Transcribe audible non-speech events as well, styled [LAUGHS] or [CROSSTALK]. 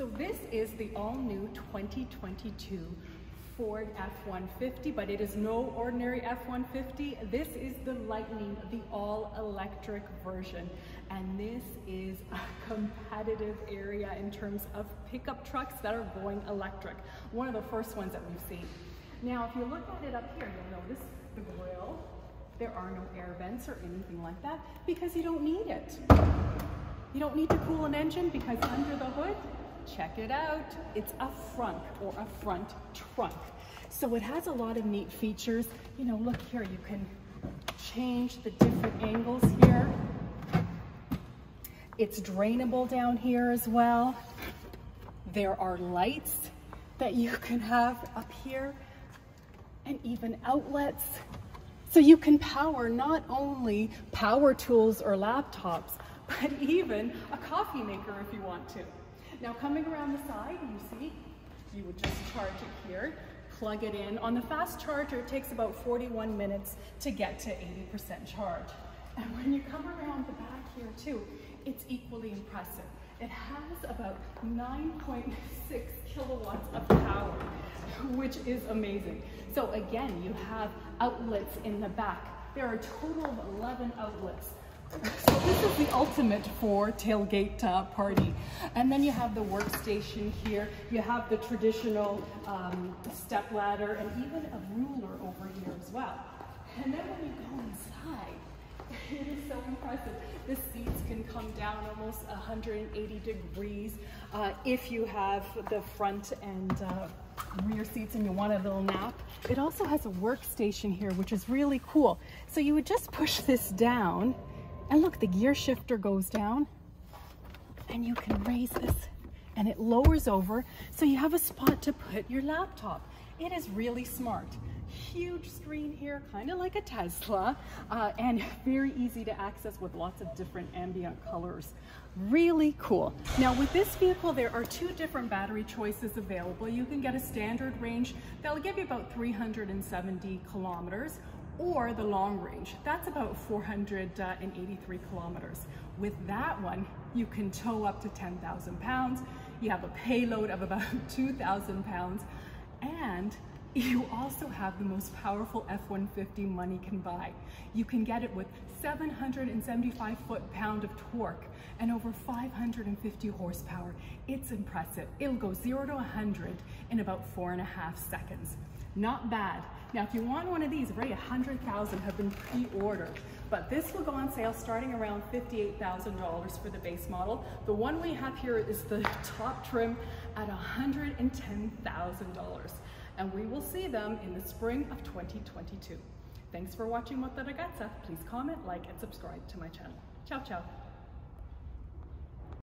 So this is the all-new 2022 Ford F-150, but it is no ordinary F-150. This is the Lightning, the all-electric version. And this is a competitive area in terms of pickup trucks that are going electric. One of the first ones that we've seen. Now, if you look at it up here, you'll notice the grill. There are no air vents or anything like that because you don't need it. You don't need to cool an engine because under check it out. It's a frunk or a front trunk. So it has a lot of neat features. You know, look here, you can change the different angles here. It's drainable down here as well. There are lights that you can have up here and even outlets. So you can power not only power tools or laptops, [LAUGHS] but even a coffee maker if you want to. Now coming around the side, you see, you would just charge it here, plug it in. On the fast charger, it takes about 41 minutes to get to 80% charge. And when you come around the back here too, it's equally impressive. It has about 9.6 kilowatts of power, which is amazing. So again, you have outlets in the back. There are a total of 11 outlets. So this is the ultimate for tailgate uh, party. And then you have the workstation here. You have the traditional um, step ladder and even a ruler over here as well. And then when you go inside, [LAUGHS] it is so impressive. The seats can come down almost 180 degrees uh, if you have the front and uh, rear seats and you want a little nap. It also has a workstation here, which is really cool. So you would just push this down and look, the gear shifter goes down and you can raise this and it lowers over so you have a spot to put your laptop. It is really smart. Huge screen here, kind of like a Tesla, uh, and very easy to access with lots of different ambient colors. Really cool. Now with this vehicle, there are two different battery choices available. You can get a standard range that'll give you about 370 kilometers, or the long range. That's about 483 uh, kilometers. With that one, you can tow up to 10,000 pounds. You have a payload of about [LAUGHS] 2,000 pounds and you also have the most powerful F-150 money can buy. You can get it with 775 foot-pound of torque and over 550 horsepower. It's impressive. It'll go zero to 100 in about four and a half seconds. Not bad. Now, if you want one of these, already 100,000 have been pre-ordered, but this will go on sale starting around $58,000 for the base model. The one we have here is the top trim at $110,000, and we will see them in the spring of 2022. Thanks for watching the Ragazza. Please comment, like, and subscribe to my channel. Ciao, ciao.